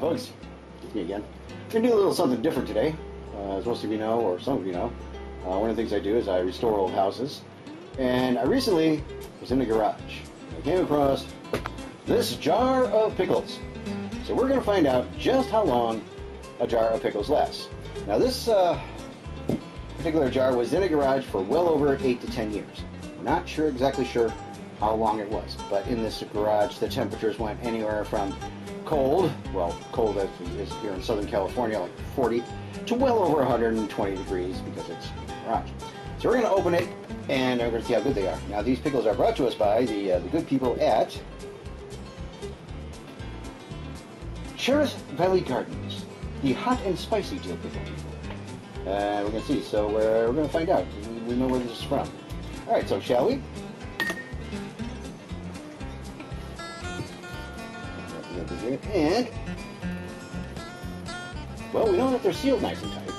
folks, it's me again. I'm going to do a little something different today. Uh, as most of you know, or some of you know, uh, one of the things I do is I restore old houses. And I recently was in the garage. I came across this jar of pickles. So we're going to find out just how long a jar of pickles lasts. Now this uh, particular jar was in a garage for well over 8 to 10 years. Not sure exactly sure how long it was, but in this garage the temperatures went anywhere from cold, well, cold as is here in Southern California, like 40, to well over 120 degrees because it's garage. So we're going to open it and we're going to see how good they are. Now these pickles are brought to us by the, uh, the good people at Cherris Valley Gardens, the hot and spicy dill pickle. Uh, we're going to see, so we're, we're going to find out. We know where this is from. All right, so shall we? And, well, we know that they're sealed nice and tight.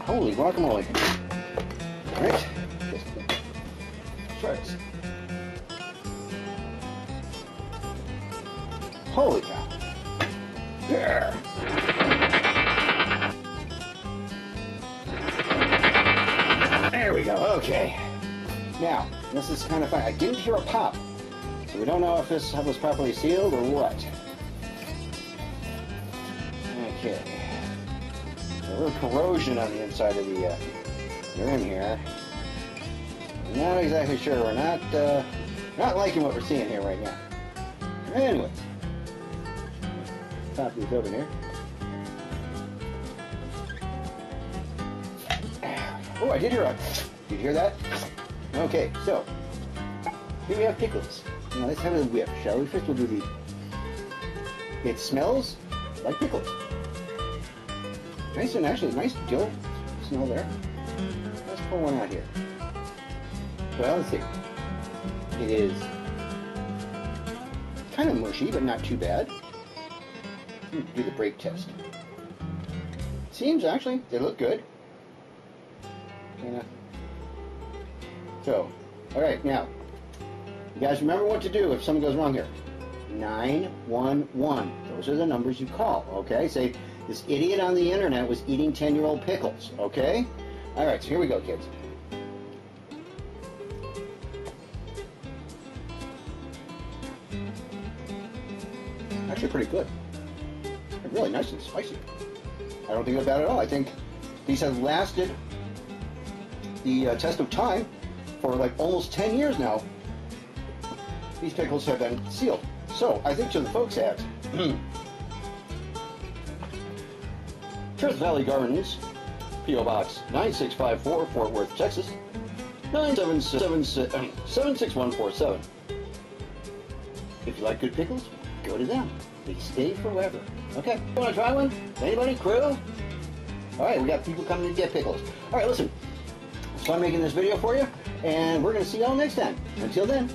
Holy guacamole. All right, let's try. Holy cow. Yeah. There we go, okay. Now, this is kind of fun. I didn't hear a pop. So we don't know if this was properly sealed or what. Okay. A little corrosion on the inside of the, uh, in here. Not exactly sure. We're not, uh, not liking what we're seeing here right now. Anyway. Pop these open here. Oh, I did hear a, did you hear that? Okay, so, here we have pickles. Now let's have a whiff, shall we? First we'll do the... It smells like pickles. Nice and actually nice dill smell there. Let's pull one out here. Well, let's see. It is kind of mushy, but not too bad. Do the break test. Seems actually, they look good. So, alright, now, you guys remember what to do if something goes wrong here. 911. Those are the numbers you call, okay? Say, this idiot on the internet was eating 10-year-old pickles, okay? All right, so here we go, kids. Actually pretty good. They're really nice and spicy. I don't think it's bad at all. I think these have lasted the uh, test of time for like almost 10 years now these pickles have been sealed. So, I think to the folks at hmm, Cherris Valley Gardens, P.O. Box 9654, Fort Worth, Texas, 9776147. If you like good pickles, go to them. They stay forever. Okay, you want to try one? Anybody? Crew? All right, we got people coming to get pickles. All right, listen. It's fun making this video for you, and we're going to see y'all next time. Until then,